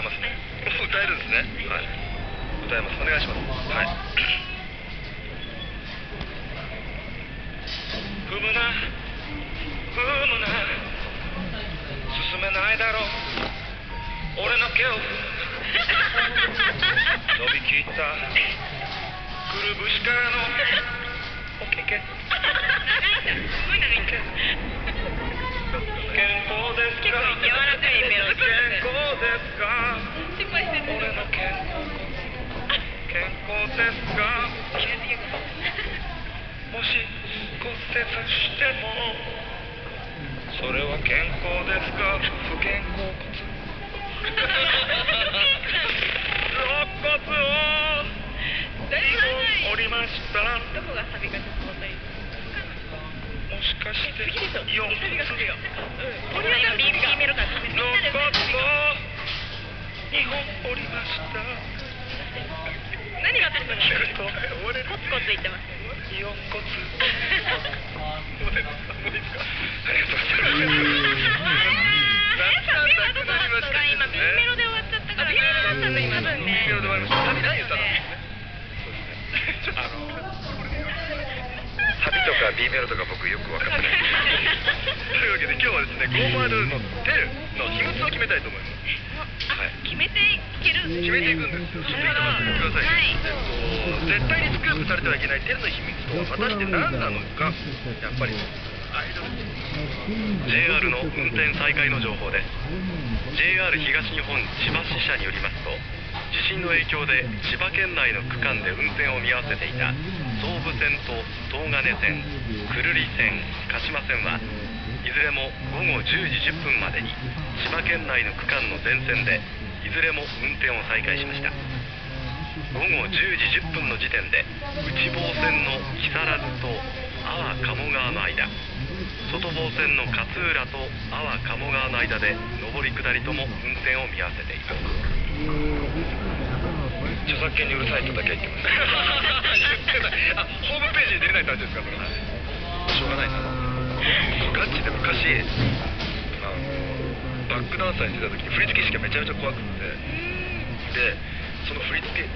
えますね。歌えるんですね。はい。歌えます。お願いします。はい。踏むな。踏むな。進めないだろう。俺の毛を。伸びきった。くるぶしからの。おけけ。すごい長いんだ。健康ですか？健康ですか？心配してる俺の健康健康ですかもし骨折してもそれは健康ですか不健康骨肋骨を2本折りましたどこがサビかちょっともしかして次でしょ4次サビが来るよ骨うん。俺は今 B, B メロから肋骨を2本折りました。何があった？の聞くと俺コツコツ言ってます四骨もういすかもういいですかありがとうございますえサビはどこだった？か今 B メロで終わっちゃった？から B メロだった？んだ今多分ね B メロで終わりました？サビ何言った？ですねあのサビとか B メロとか僕よく分かってないというわけで今日はですねゴーマルのテルの秘密を決めた？いと思いますめていける。決めていくんです。よちょっと言って待ってください、はい。えっと絶対にスクープされてはいけないテルの秘密とは果たして何なのか。やっぱり。アイドル JR の運転再開の情報です。JR 東日本千葉支社によりますと地震の影響で千葉県内の区間で運転を見合わせていた総武線と東金線久留里線鹿島線はいずれも午後10時10分までに千葉県内の区間の全線でいずれも運転を再開しました。午後10時10分の時点で内房線の木更津と阿波鴨川の間外房線の勝浦と阿波鴨川の間で上り下りとも運転を見合わせています。著作権にうるさい人だけは言ってます。言ってないあホームページに出れないって話ですか？それしょうがないなガチで昔ックダンサーに出た時に振付師がめちゃめちゃ怖くって。でその振付師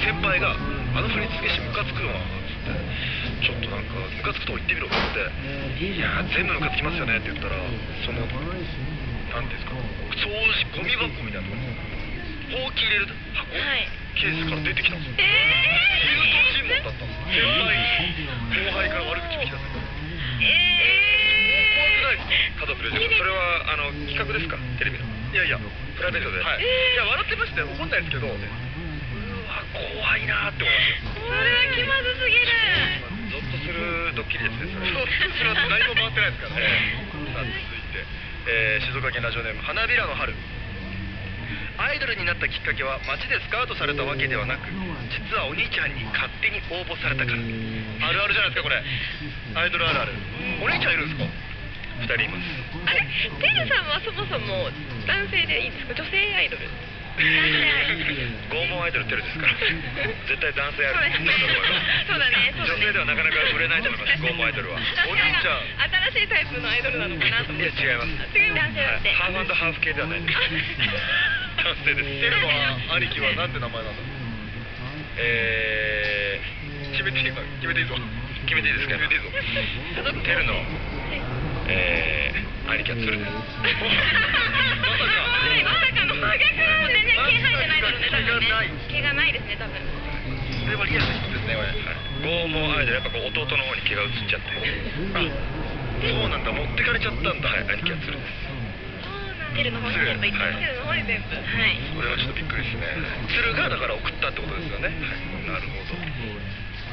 先輩が「あの振付師ムカつくわ」っつって「ちょっとなんかムカつくとこ行ってみろ」って言って「いや全部ムカつきますよね」って言ったらそのなんていうんですか掃除ゴミ箱みたいなところにほうき入れる箱、はい。ケースから出てきたんですよ。え優等先輩に後輩から悪口を聞き出せえ怖くない。ですか加藤プロデューサーそれはあの企画ですか？テレビの。いやいやプライベートで、はい、いや笑ってましたよ。怒んないですけど。うわ怖いなって思いましたそれは気まずすぎる。ゾッとするドッキリですねそれ。とする何も回ってないですからね。さあ続いて、えー静岡県ラジオネーム花びらの春。アイドルになったきっかけは街でスカウトされたわけではなく実はお兄ちゃんに勝手に応募されたから。あるあるじゃないですかこれ。アイドルあるある。お兄ちゃんいるんですか？二人いますあれテルさんはそもそも男性でいいですか？女性アイドル？拷問アイドルテルですか？ら 絶対男性アイドル。そうだね。そうだね。女性ではなかなか売れないと思います拷問アイドルは。お兄ちゃん新しいタイプのアイドルなのかなと思っていや違います。男性だって、はいハーフハーフ系ではない。です男性です。テルの兄貴はなんて名前なんだ？ろうえー、決めていいか決めていいぞ。決めていいですか？決めていいぞ。テルのえー、兄貴は鶴です。まさかはいまさかの真逆なのでね毛生えてないだろうね多分毛がないね毛がないですね多分これはリアルな人ですねこれ、はい、拷問アイドルやっぱこう弟の方に毛が移っちゃってあそうなんだ持ってかれちゃったんだはい兄貴は鶴ですルの方に全部行ってテルの方に全部はいこれはちょっとびっくりですね鶴がだから送ったってことですよね、はい、なるほど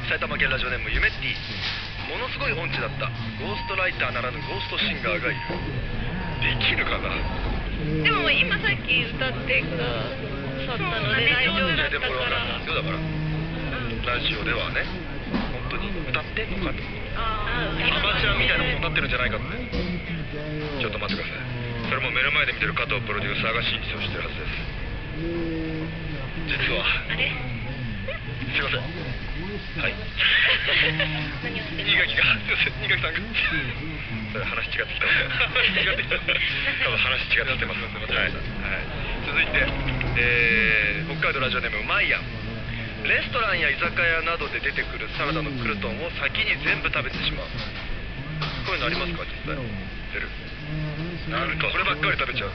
埼玉県ラジオネームゆめっティものすごい音痴だった。ゴーストライターならぬゴーストシンガーがいる。できるかな？でも今さっき歌ってくださったので大丈夫だったから。ですよだから。ラジオではね本当に歌ってんのかとあアマチュアみたいなことになってるんじゃないかって。ちょっと待ってください。それも目の前で見てる加藤プロデューサーが真実を知ってるはずです。実は。あれ？すいませんはい。新垣がすい。ません新垣さんがそれ話違ってきた話違ってきた多分話違ってますはい、はい、続続い。て、えー北海道ラジオネームマイヤンレストランや居酒屋などで出てくるサラダのクルトンを先に全部食べてしまうこうい。うのありますか実際出るあるかこればっかり食べちゃう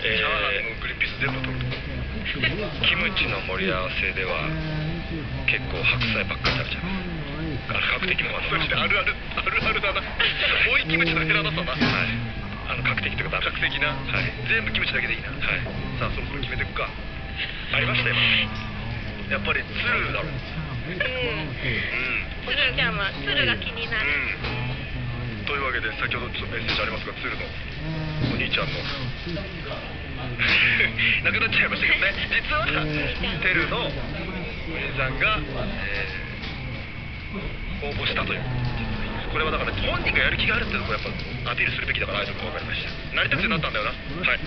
えーチャーハンのグリーンピース全部取るキムチの盛り合わせでは結構白菜ばっかり食べちゃう。あの角的なものマジであるあるあるあるだな。追いキムチのヘラだったな。はい。あの角的とかダメ角的な、はい。全部キムチだけでいいな。はい。さあそろそろ決めていくか。ありましたよやっぱり鶴だろう。うん。うん鶴ちゃんは鶴が気になる。うん。というわけで先ほどちょっとメッセージありますが鶴のお兄ちゃんの なくなっちゃいましたけどね。実はテルのお兄さんが、えー応募したという。これはだから本人がやる気があるっていうのをやっぱアピールするべきだからアイドルが分かりました。なりたくてなったんだよな。はい。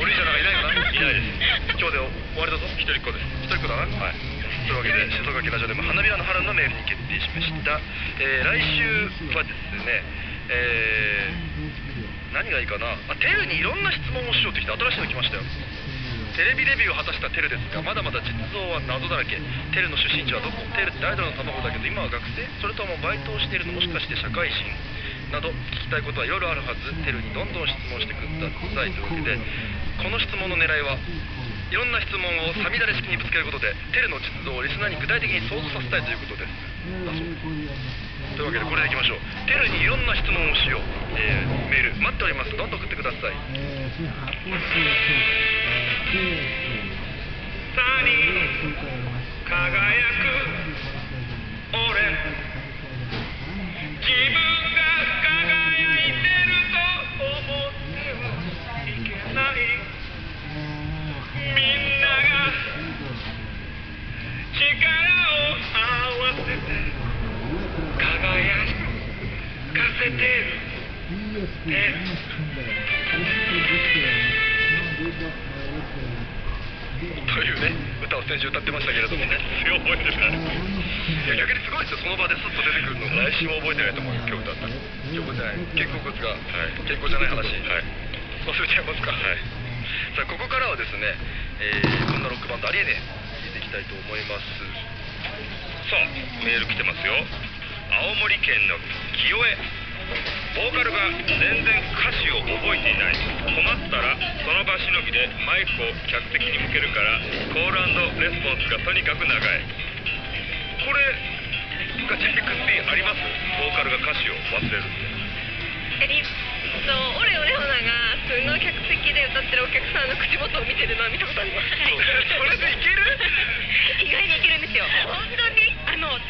お兄ちゃんなんかいないよないないです。今日で終わりだぞ。一人っ子です。一人っ子だな。はい。というわけで静岡県ラジオでも花びらの春のメールに決定しました、えー来週はですねえー何がいいかな？あテルにいろんな質問をしようってきて新しいの来ましたよ。テレビデビューを果たしたテルですがまだまだ実像は謎だらけ。テルの出身地はどこ？テルってアイドルの卵だけど今は学生？それともバイトをしているのもしかして社会人？など聞きたいことは夜あるはず。テルにどんどん質問してくださいというわけでこの質問の狙いはいろんな質問をさみだれ式にぶつけることでテルの実像をリスナーに具体的に想像させたいということです。だそうです。というわけでこれでいきましょう。テルにいろんな質問をしよう、えーメール待っております。どんどん送ってください。さに輝く。俺。自分というね歌を先週歌ってましたけれどもね強い覚えてる。いや逆にすごいですよその場でスッと出てくるの。来週も覚えてないと思うよ今日歌った。今日じゃない。肩甲骨が、はい。健康じゃない話、はい。忘れちゃいますか、はい。さあここからはですね、えーこんなロックバンドありえねえ。聞いていきたいと思います。さあメール来てますよ。青森県の清江ボーカルが全然歌詞を覚えていない。困ったらその場しのぎでマイクを客席に向けるからコールレスポンスがとにかく長いこれガチャピクってあります。ボーカルが歌詞を忘れる。ってえりとオレオレオナが普通の客席で歌ってるお客さんの口元を見てるのは見たことあります。はい。それでいける？意外にいけるんですよ。本当に？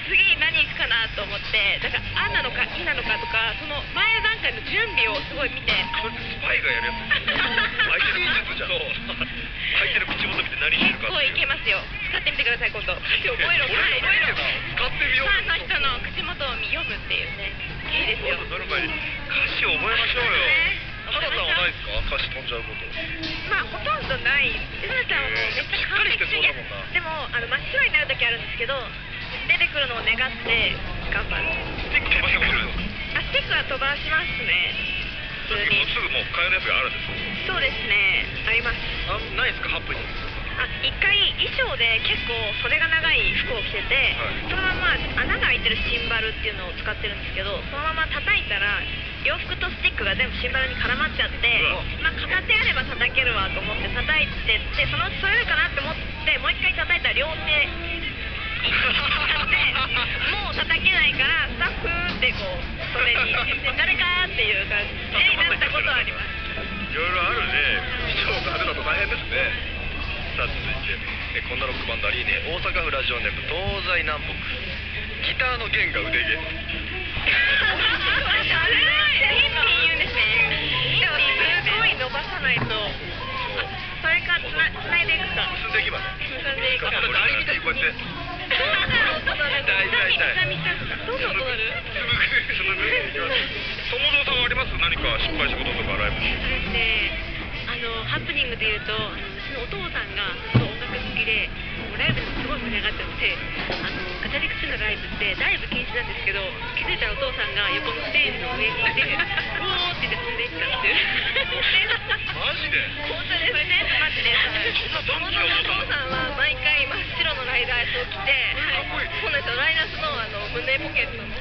次何行くかなと思って、だからあなのかいなのかとかその前段階の準備をすごい見て、それスパイがやるやつ相手の技術じゃん相手の口元見て何してるか結構いけますよ。使ってみてください今度。覚えろ。覚えてな使ってみようファンの人の口元を読むっていうね。いいですよ。歌詞を覚えましょうよ花さんはないですか歌詞飛んじゃうことまあほとんどない。ルナちゃんはもうめっちゃ完璧でもあの真っ白になる時あるんですけど、出てくるのを願って頑張る。スティック飛ばしたことあるあスティックは飛ばしますね。普通に。すぐもう買えるやつがあるんですそうですね。あります。あないですか？ハプニングあ一回衣装で結構袖が長い服を着てて、はいそのまま穴が開いてるシンバルっていうのを使ってるんですけどそのまま叩いたら洋服とスティックが全部シンバルに絡まっちゃって、まあ片手あれば叩けるわと思って叩いてってそのうち取れるかなって思ってもう一回叩いたら両手もう叩けないからスタッフってこう袖に誰かっていう感じでなったことありますいろいろあるね衣装があるだと大変ですねさあ続いてえこん。なロックバンドありね大阪府ラジオネーム東西南北ギターの弦が腕毛あれヒッピー言うん。ですねでもすごい伸ばさないとそれかつないでいくか結ん。でいけばね結ん。でいく ハプニングでいうとうちのお父さんが音楽好きでライブですごい盛り上がっててあのガチャリクスのライブってライブ禁止なんですけど気づいたらお父さんが横のステージの上にいて「おー」って言って飛んでいったっていうママジで。本当ですねマジですそのお父さんは毎回真っ白のライダースを着てかっこいい。そうなんですよ。ライダースのあの胸ポケットの方